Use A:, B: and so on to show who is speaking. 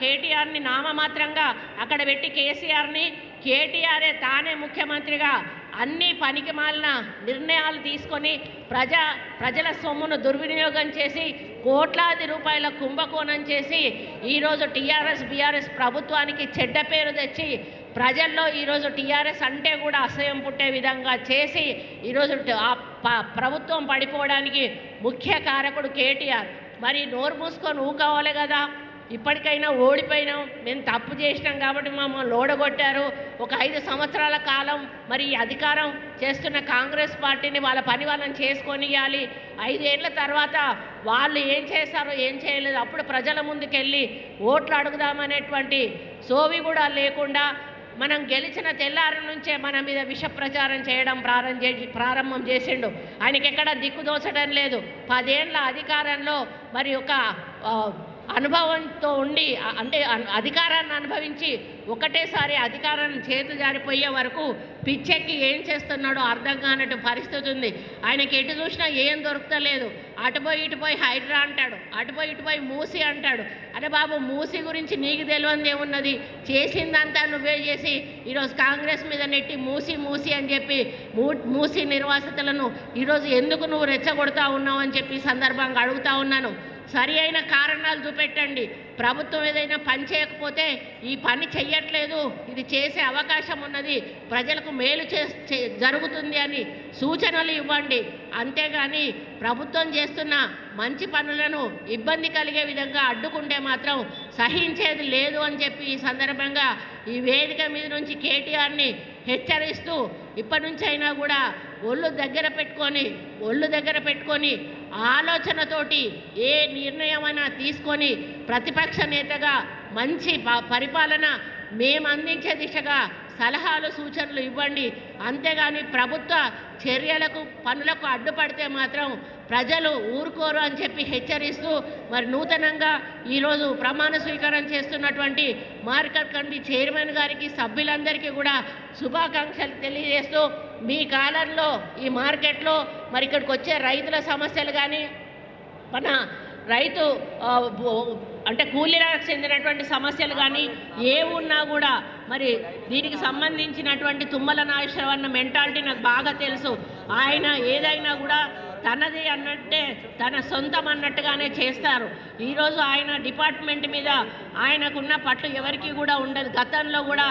A: కేటీఆర్ని నామమాత్రంగా అక్కడ పెట్టి కేసీఆర్ని కేటీఆరే తానే ముఖ్యమంత్రిగా అన్ని పనికి మాలిన నిర్ణయాలు తీసుకొని ప్రజా ప్రజల సొమ్మును దుర్వినియోగం చేసి కోట్లాది రూపాయల కుంభకోణం చేసి ఈరోజు టీఆర్ఎస్ బీఆర్ఎస్ ప్రభుత్వానికి చెడ్డ పేరు తెచ్చి ప్రజల్లో ఈరోజు టీఆర్ఎస్ అంటే కూడా అసహ్యం పుట్టే విధంగా చేసి ఈరోజు ఆ ప్రభుత్వం పడిపోవడానికి ముఖ్య కారకుడు కేటీఆర్. మరి నోరు మూసుకొని ఊకోవాలి కదా. ఇప్పటికైనా ఓడిపోయినాం. మేము తప్పు చేసినాం కాబట్టి మమ్మల్ని ఓడగొట్టారు ఒక ఐదు సంవత్సరాల కాలం మరి ఈ అధికారం చేస్తున్న కాంగ్రెస్ పార్టీని వాళ్ళ పని వాళ్ళని చేసుకొని ఇవ్వాలి ఐదేళ్ళ తర్వాత వాళ్ళు ఏం చేశారో ఏం చేయలేదు. అప్పుడు ప్రజల ముందుకెళ్ళి ఓట్లు అడుగుదామనేటువంటి సోవి కూడా లేకుండా మనం గెలిచిన తెల్లారి నుంచే మన మీద విష ప్రచారం చేయడం ప్రారంభ ప్రారంభం చేసిండు. ఆయనకి ఎక్కడ దిక్కు దోచడం లేదు. పదేళ్ళ అధికారంలో మరి ఒక అనుభవంతో ఉండి అంటే అన్- అధికారాన్ని అనుభవించి ఒకటేసారి అధికారం చేతు జారిపోయే వరకు పిచ్చెక్కి ఏం చేస్తున్నాడో అర్థం కానట్టు పరిస్థితి ఉంది. ఆయనకి ఎటు చూసినా ఏం దొరుకుతలేదు. అటుపోయి ఇటుపోయి హైడ్రా అంటాడు. అటుపోయి ఇటుపోయి మూసి అంటాడు. అరే బాబు మూసి గురించి నీకు తెలియంది ఏమున్నది? చేసిందంతా నువ్వే చేసి ఈరోజు కాంగ్రెస్ మీద నెట్టి మూసి మూసి అని చెప్పి మూ మూసి నిర్వాసితులను ఈరోజు ఎందుకు నువ్వు రెచ్చగొడతా ఉన్నావు అని చెప్పి సందర్భంగా అడుగుతా ఉన్నాను. సరి అయిన కారణాలు చూపెట్టండి. ప్రభుత్వం ఏదైనా పని చేయకపోతే ఈ పని చెయ్యట్లేదు. ఇది చేసే అవకాశం ఉన్నది. ప్రజలకు మేలు చే జరుగుతుంది అని సూచనలు ఇవ్వండి. అంతేగాని ప్రభుత్వం చేస్తున్న మంచి పనులను ఇబ్బంది కలిగే విధంగా అడ్డుకుంటే మాత్రం సహించేది లేదు అని చెప్పి ఈ సందర్భంగా ఈ వేదిక మీద నుంచి కేటీఆర్ని హెచ్చరిస్తూ ఇప్పటి నుంచి అయినా కూడా ఒళ్ళు దగ్గర పెట్టుకొని ఒళ్ళు దగ్గర పెట్టుకొని ఆలోచనతోటి ఏ నిర్ణయమైనా తీసుకొని ప్రతిపక్ష నేతగా మంచి ప- పరిపాలన మేము అందించే దిశగా సలహాలు సూచనలు ఇవ్వండి. అంతేగాని ప్రభుత్వ చర్యలకు పనులకు అడ్డుపడితే మాత్రం ప్రజలు ఊరుకోరు అని చెప్పి హెచ్చరిస్తూ మరి నూతనంగా ఈరోజు ప్రమాణ స్వీకారం చేస్తున్నటువంటి మార్కెట్ కమిటీ చైర్మన్ గారికి సభ్యులందరికీ కూడా శుభాకాంక్షలు తెలియజేస్తూ మీ కాలంలో ఈ మార్కెట్లో మరి ఇక్కడికి వచ్చే రైతుల సమస్యలు కానీ మన రైతు అంటే కూలీలకు చెందినటువంటి సమస్యలు కానీ ఏ ఉన్నా కూడా మరి దీనికి సంబంధించినటువంటి తుమ్మల నాగేశ్వరన్న మెంటాలిటీ నాకు బాగా తెలుసు. ఆయన ఏదైనా కూడా తనది అన్నట్టే తన సొంతం అన్నట్టుగానే చేస్తారు. ఈరోజు ఆయన డిపార్ట్మెంట్ మీద ఆయనకున్న పట్టు ఎవరికి కూడా ఉండదు. గతంలో కూడా